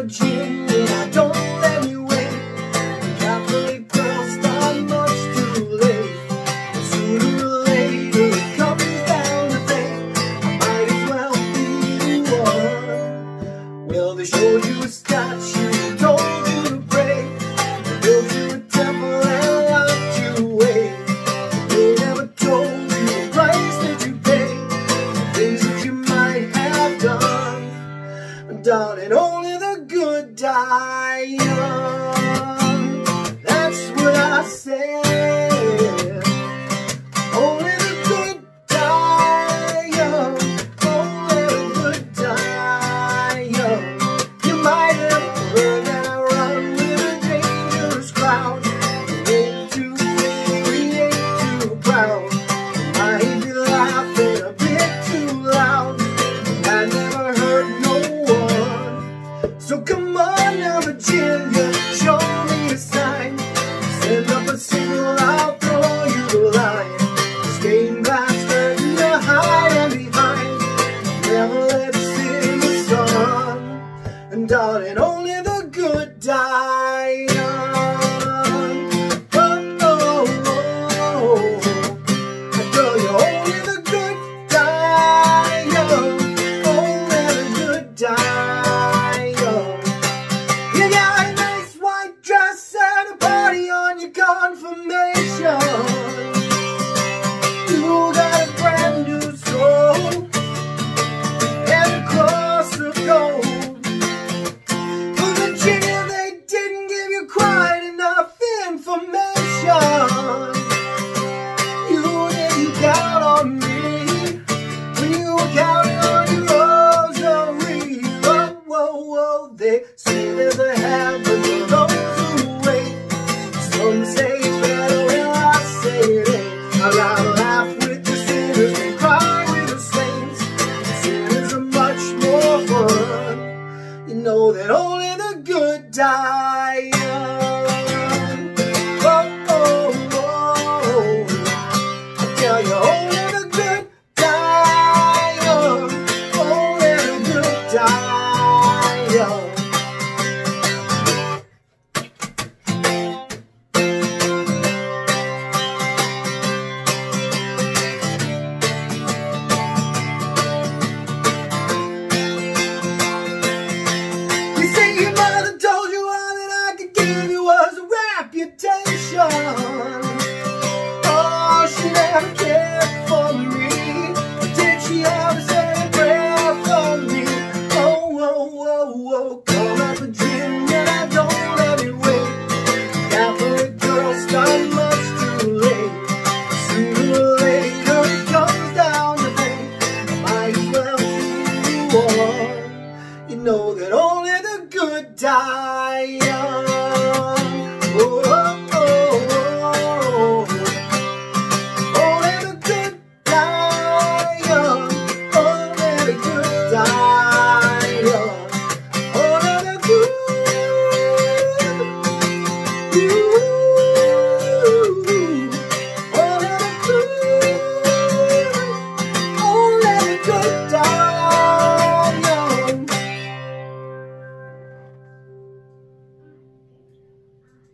Don't Catholic girls not much too late. And it comes down to fate. I might as well be the one. Well, they showed you a statue, told you to pray. They built you a temple and locked you. They never told you the price that you pay. Things that you might have done. Darling, only die They say there's a heaven for those who wait. Some say it's better, well, I say it ain't. I'd rather laugh with the sinners and cry with the saints. Sinners are much more fun. You know that only the good die young. Oh, oh, oh. I tell you, only the good die young. Only the good die young. are. You know that only the good die young. Oh, oh, oh, oh, only the good die young. Only the good die.